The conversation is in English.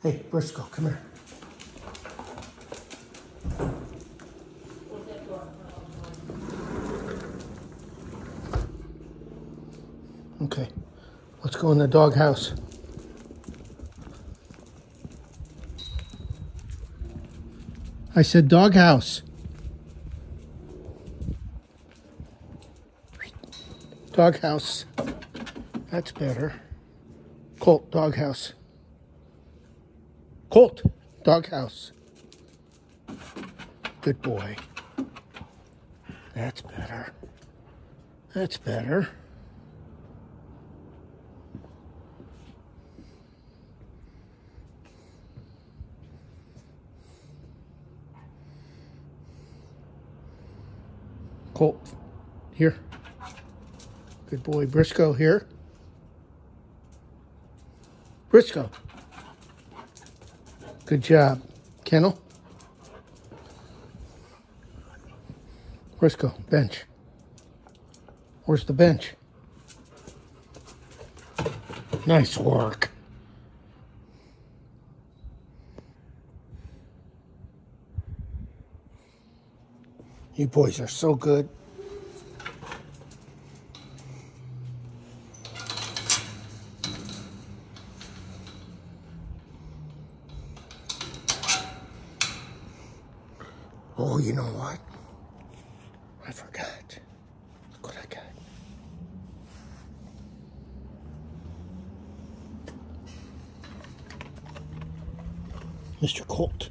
Hey, Briscoe, come here. Okay, let's go in the doghouse. I said doghouse. Doghouse. That's better. Colt, doghouse. Colt, doghouse. Good boy. That's better. That's better. Colt, here. Good boy. Briscoe, here. Briscoe. Good job. Kennel. Briscoe, bench. Where's the bench? Nice work. You boys are so good. Oh, you know what? I forgot. Look what I got. Mr. Colt.